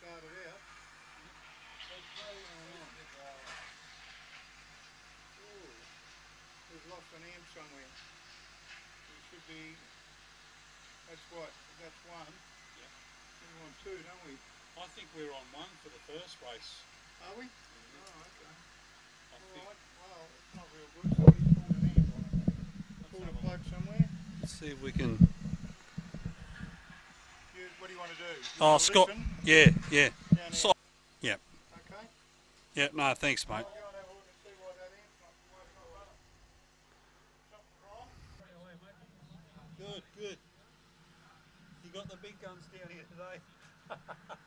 started out. Let's play on. Ooh, we've lost an amp somewhere. We should be, that's what, that's one. Yeah. We want two, don't we? I think we're on one for the first race. Are we? Mm-hmm. Oh, okay. I think. Alright, well, it's not real good, so we pulled an amp on it. Pulled a have a plug somewhere. Let's see if we can. Do you want to do? You Oh, Scott. listen Yeah, yeah. So, yeah, okay? yeah. No, thanks, mate. I'll go and have a look and see why that amp's not, why it's not running. Something wrong? Good, good. You got the big guns down here today.